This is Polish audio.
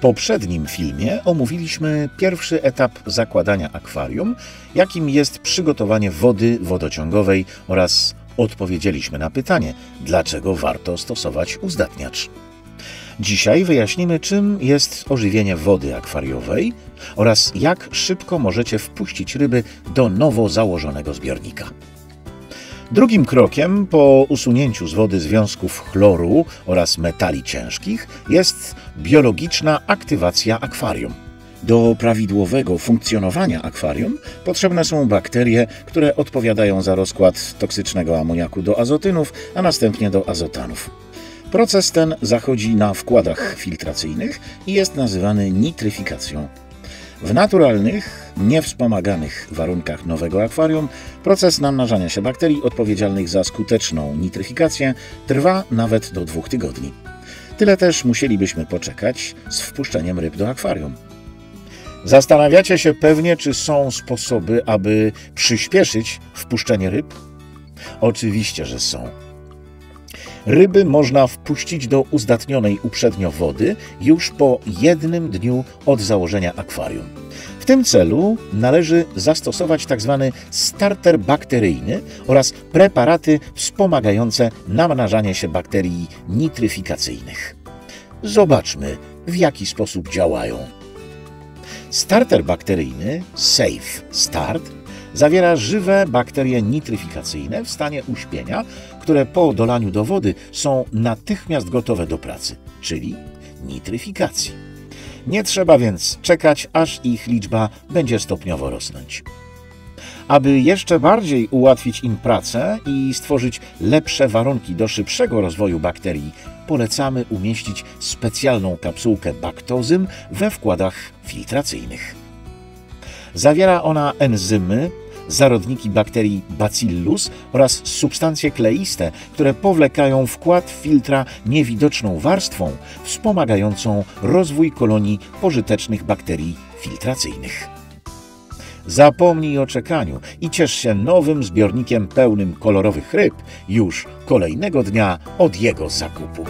poprzednim filmie omówiliśmy pierwszy etap zakładania akwarium, jakim jest przygotowanie wody wodociągowej oraz odpowiedzieliśmy na pytanie, dlaczego warto stosować uzdatniacz. Dzisiaj wyjaśnimy, czym jest ożywienie wody akwariowej oraz jak szybko możecie wpuścić ryby do nowo założonego zbiornika. Drugim krokiem po usunięciu z wody związków chloru oraz metali ciężkich jest biologiczna aktywacja akwarium. Do prawidłowego funkcjonowania akwarium potrzebne są bakterie, które odpowiadają za rozkład toksycznego amoniaku do azotynów, a następnie do azotanów. Proces ten zachodzi na wkładach filtracyjnych i jest nazywany nitryfikacją. W naturalnych, niewspomaganych warunkach nowego akwarium proces namnażania się bakterii odpowiedzialnych za skuteczną nitryfikację trwa nawet do dwóch tygodni. Tyle też musielibyśmy poczekać z wpuszczeniem ryb do akwarium. Zastanawiacie się pewnie, czy są sposoby, aby przyspieszyć wpuszczenie ryb? Oczywiście, że są. Ryby można wpuścić do uzdatnionej uprzednio wody już po jednym dniu od założenia akwarium. W tym celu należy zastosować tzw. starter bakteryjny oraz preparaty wspomagające namnażanie się bakterii nitryfikacyjnych. Zobaczmy, w jaki sposób działają. Starter bakteryjny Safe Start zawiera żywe bakterie nitryfikacyjne w stanie uśpienia, które po dolaniu do wody są natychmiast gotowe do pracy, czyli nitryfikacji. Nie trzeba więc czekać, aż ich liczba będzie stopniowo rosnąć. Aby jeszcze bardziej ułatwić im pracę i stworzyć lepsze warunki do szybszego rozwoju bakterii, polecamy umieścić specjalną kapsułkę baktozym we wkładach filtracyjnych. Zawiera ona enzymy, zarodniki bakterii Bacillus oraz substancje kleiste, które powlekają wkład filtra niewidoczną warstwą, wspomagającą rozwój kolonii pożytecznych bakterii filtracyjnych. Zapomnij o czekaniu i ciesz się nowym zbiornikiem pełnym kolorowych ryb już kolejnego dnia od jego zakupu.